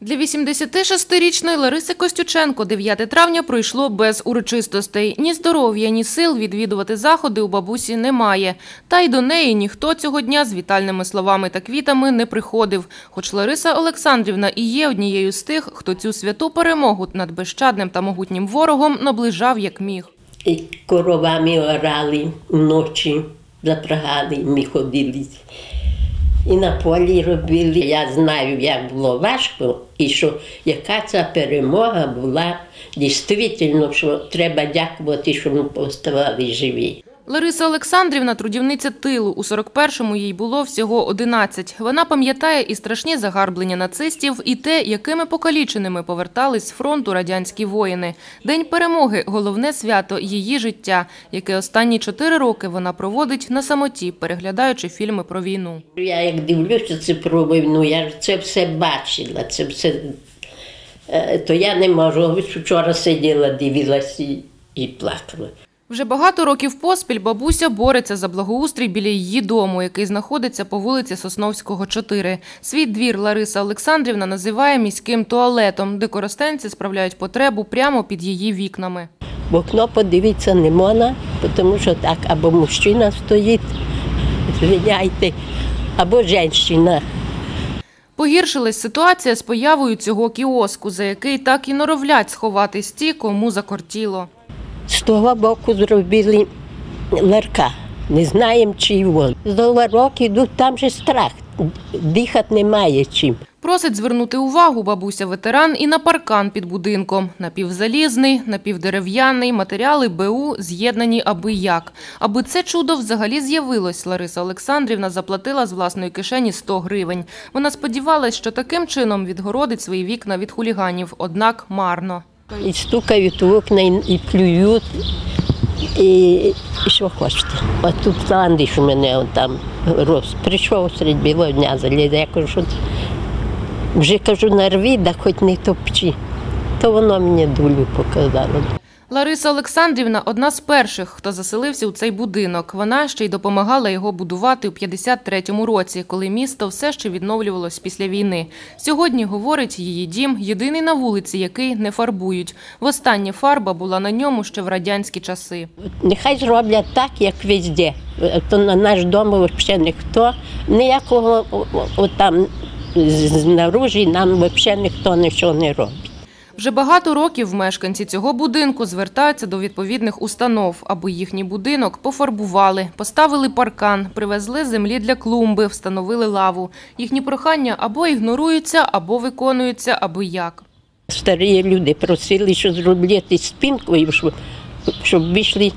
Для 86-річної Лариси Костюченко 9 травня пройшло без урочистостей. Ні здоров'я, ні сил відвідувати заходи у бабусі немає. Та й до неї ніхто цього дня з вітальними словами та квітами не приходив. Хоч Лариса Олександрівна і є однією з тих, хто цю святу перемогу над безщадним та могутнім ворогом наближав як міг. І коровами орали вночі, запрягали, ми ходили. І на полі робили. Я знаю, як було важко, і що яка ця перемога була дійсно, що треба дякувати, що ми поставали живі. Лариса Олександрівна – трудівниця тилу. У 41-му їй було всього 11. Вона пам'ятає і страшні загарблення нацистів, і те, якими покаліченими повертались з фронту радянські воїни. День перемоги – головне свято її життя, яке останні чотири роки вона проводить на самоті, переглядаючи фільми про війну. Я як дивлюся це про війну, я це все бачила, це все. е, То я не можу. Вчора сиділа, дивилася і плакала. Вже багато років поспіль бабуся бореться за благоустрій біля її дому, який знаходиться по вулиці Сосновського, 4. Свій двір Лариса Олександрівна називає міським туалетом, де користенці справляють потребу прямо під її вікнами. В окно подивитися не можна, тому що так або мужчина стоїть, звиняйте, або жінка. Погіршилась ситуація з появою цього кіоску, за який так і норовлять сховатись ті, кому закортіло. З того боку зробили ларка. Не знаємо, чи його. З ларок йдуть, там же страх. Дихати немає чим. Просить звернути увагу бабуся ветеран і на паркан під будинком. Напівзалізний, напівдерев'яний, матеріали БУ з'єднані аби як. Аби це чудо взагалі з'явилось, Лариса Олександрівна заплатила з власної кишені 100 гривень. Вона сподівалась, що таким чином відгородить свої вікна від хуліганів, однак марно. І стукають в окна, і, плюють, і, і що хочете. А тут Ландиш у мене он там рос. Прийшов серед білого дня залізе. Я кажу, що вже кажу, нарви, да хоч не топчи. То воно мені дулю показало. Лариса Олександрівна – одна з перших, хто заселився у цей будинок. Вона ще й допомагала його будувати у 53-му році, коли місто все ще відновлювалось після війни. Сьогодні, говорить, її дім – єдиний на вулиці, який не фарбують. Востаннє фарба була на ньому ще в радянські часи. Нехай зроблять так, як везде. То на наш дом взагалі ніхто, ніякого там знаружі нам взагалі ніхто нічого не робить. Вже багато років мешканці цього будинку звертаються до відповідних установ, аби їхній будинок пофарбували, поставили паркан, привезли землі для клумби, встановили лаву. Їхні прохання або ігноруються, або виконуються аби як. Старі люди просили, що зробити спинкою, щоб, вийшли.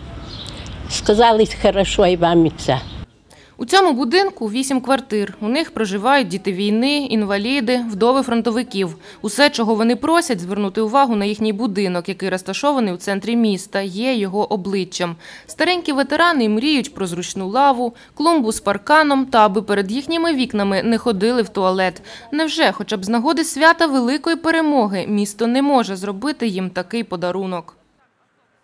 Сказали, хорошо, і вам і це. У цьому будинку вісім квартир. У них проживають діти війни, інваліди, вдови фронтовиків. Усе, чого вони просять, звернути увагу на їхній будинок, який розташований у центрі міста, є його обличчям. Старенькі ветерани мріють про зручну лаву, клумбу з парканом та аби перед їхніми вікнами не ходили в туалет. Невже, хоча б з нагоди свята великої перемоги, місто не може зробити їм такий подарунок?